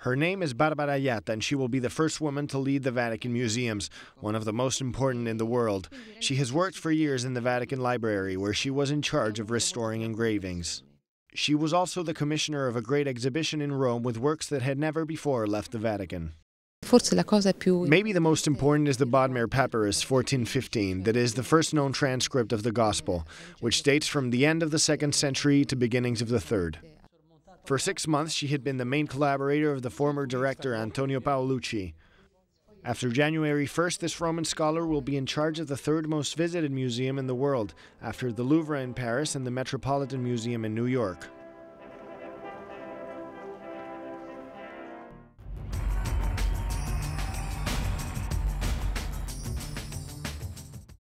Her name is Barbara Jatta, and she will be the first woman to lead the Vatican Museums, one of the most important in the world. She has worked for years in the Vatican Library, where she was in charge of restoring engravings. She was also the commissioner of a great exhibition in Rome with works that had never before left the Vatican. Forse la cosa più Maybe the most important is the Bodmer Papyrus 1415, that is the first known transcript of the Gospel, which dates from the end of the second century to beginnings of the third. For six months, she had been the main collaborator of the former director Antonio Paolucci. After January 1st, this Roman scholar will be in charge of the third most visited museum in the world, after the Louvre in Paris and the Metropolitan Museum in New York.